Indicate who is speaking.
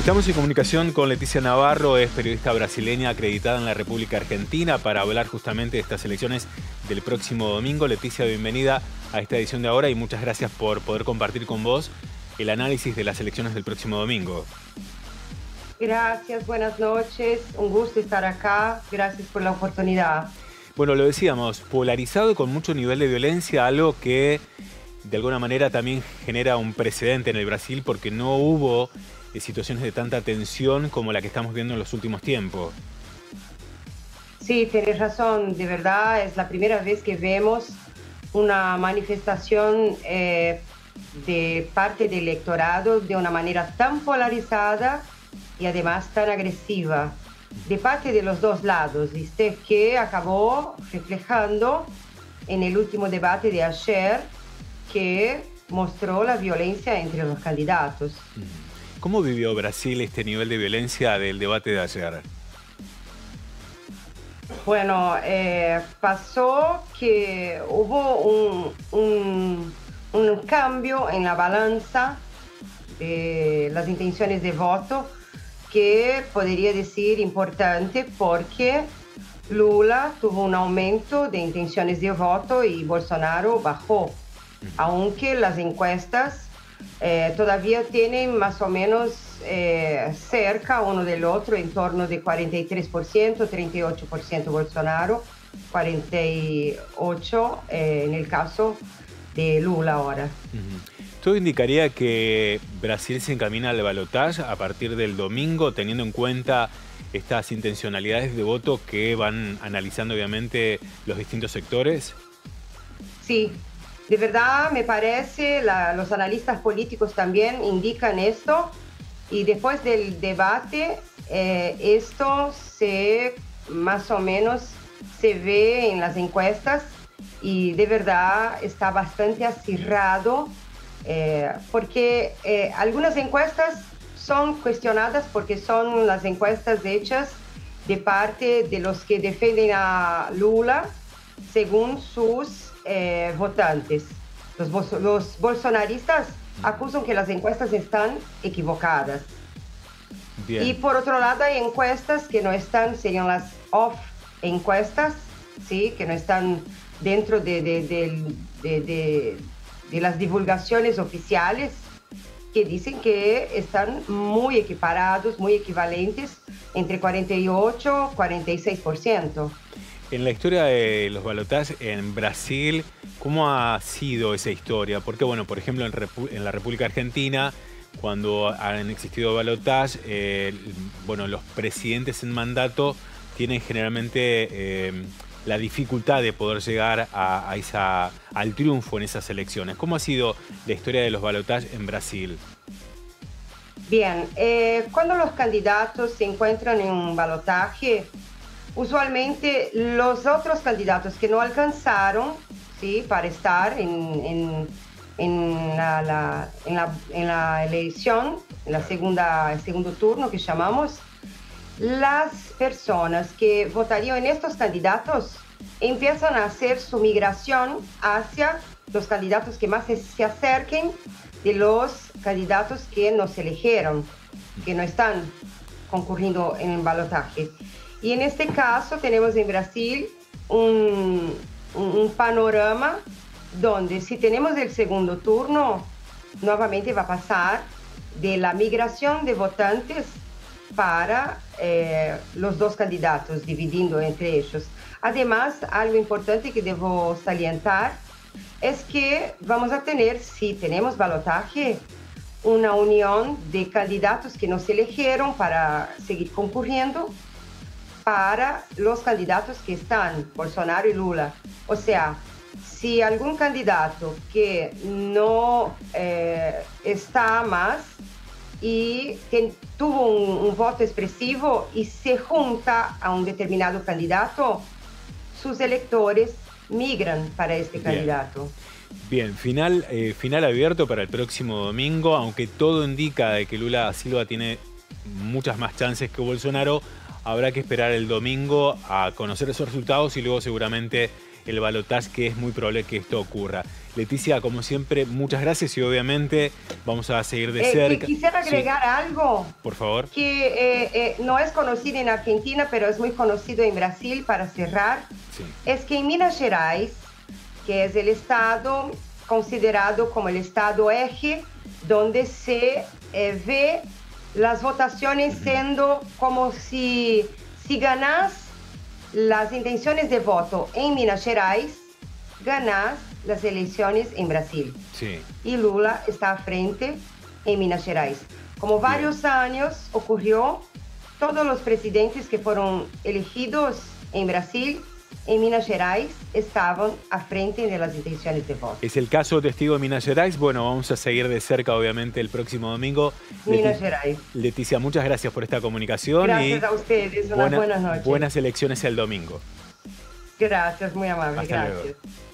Speaker 1: Estamos en comunicación con Leticia Navarro, es periodista brasileña acreditada en la República Argentina para hablar justamente de estas elecciones del próximo domingo. Leticia, bienvenida a esta edición de ahora y muchas gracias por poder compartir con vos el análisis de las elecciones del próximo domingo.
Speaker 2: Gracias, buenas noches, un gusto estar acá, gracias por la oportunidad.
Speaker 1: Bueno, lo decíamos, polarizado con mucho nivel de violencia, algo que de alguna manera también genera un precedente en el Brasil porque no hubo situaciones de tanta tensión como la que estamos viendo en los últimos tiempos.
Speaker 2: Sí, tienes razón, de verdad es la primera vez que vemos una manifestación eh, de parte del electorado de una manera tan polarizada y además tan agresiva, de parte de los dos lados, ¿viste? que acabó reflejando en el último debate de ayer que mostró la violencia entre los candidatos. Mm.
Speaker 1: ¿Cómo vivió Brasil este nivel de violencia del debate de ayer?
Speaker 2: Bueno, eh, pasó que hubo un, cambio en la balanza de las intenciones de voto que podría decir importante porque Lula tuvo un aumento de intenciones de voto y Bolsonaro bajó, aunque las encuestas eh, todavía tienen más o menos eh, cerca uno del otro, en torno de 43%, 38% Bolsonaro, 48% eh, en el caso de Lula ahora.
Speaker 1: ¿Todo indicaría que Brasil se encamina al balotaje a partir del domingo, teniendo en cuenta estas intencionalidades de voto que van analizando obviamente los distintos sectores?
Speaker 2: Sí, de verdad, me parece, los analistas políticos también indican esto. Y después del debate, eh, esto se más o menos se ve en las encuestas. Y de verdad está bastante acirrado eh, porque eh, algunas encuestas son cuestionadas porque son las encuestas hechas de parte de los que defienden a Lula según sus eh, votantes. Los, los bolsonaristas acusan que las encuestas están equivocadas. Y por otro lado hay encuestas que no están, serían las off encuestas, ¿sí? que no están dentro de, de, de las divulgaciones oficiales, que dicen que están muy equiparados, muy equivalentes, entre 48 y 46%.
Speaker 1: En la historia de los balotajes en Brasil, ¿cómo ha sido esa historia? Porque, bueno, por ejemplo, en, la República Argentina, cuando han existido balotajes, eh, bueno, los presidentes en mandato tienen generalmente eh, la dificultad de poder llegar a, esa, al triunfo en esas elecciones. ¿Cómo ha sido la historia de los balotajes en Brasil?
Speaker 2: Bien, eh, cuando los candidatos se encuentran en un balotaje, usualmente los otros candidatos que no alcanzaron ¿sí? para estar en, en, la, en, la, elección, en la segunda, el segundo turno que llamamos, las personas que votarían en estos candidatos empiezan a hacer su migración hacia los candidatos que más se, acerquen de los candidatos que nos eligieron, que no están concurriendo en el balotaje. Y en este caso tenemos en Brasil un, panorama donde si tenemos el segundo turno, nuevamente va a pasar de la migración de votantes para eh, los dos candidatos, dividiendo entre ellos. Además, algo importante que debo salientar es que vamos a tener, si tenemos balotaje, una unión de candidatos que nos eligieron para seguir concurriendo para los candidatos que están, Bolsonaro y Lula. O sea, si algún candidato que no eh, está más y tuvo un, voto expresivo y se junta a un determinado candidato, sus electores migran para este candidato.
Speaker 1: Bien, final, eh, final abierto para el próximo domingo, aunque todo indica de que Lula Silva tiene muchas más chances que Bolsonaro, habrá que esperar el domingo a conocer esos resultados y luego seguramente el balotaje que es muy probable que esto ocurra. Leticia, como siempre, muchas gracias y obviamente vamos a seguir de
Speaker 2: Eh,
Speaker 1: cerca.
Speaker 2: quisiera agregar algo
Speaker 1: Por favor.
Speaker 2: que eh, eh, no es conocido en Argentina, pero es muy conocido en Brasil, para cerrar.
Speaker 1: Sí.
Speaker 2: Es que en Minas Gerais, que es el estado considerado como el estado eje, donde se eh, ve las votaciones siendo como si, si ganas las intenciones de voto en Minas Gerais, ganas las elecciones en Brasil.
Speaker 1: Sí.
Speaker 2: Y Lula está a frente en Minas Gerais. Como varios años ocurrió, todos los presidentes que fueron elegidos en Brasil, en Minas Gerais, estaban a frente de las intenciones de voto.
Speaker 1: Es el caso testigo de Minas Gerais. Bueno, vamos a seguir de cerca, obviamente, el próximo domingo.
Speaker 2: Minas
Speaker 1: Leti-
Speaker 2: Gerais.
Speaker 1: Leticia, muchas gracias por esta comunicación
Speaker 2: Gracias
Speaker 1: y
Speaker 2: a ustedes, unas
Speaker 1: buena-
Speaker 2: buenas noches.
Speaker 1: buenas elecciones el domingo.
Speaker 2: Gracias, muy amable,
Speaker 1: Hasta luego.
Speaker 2: gracias.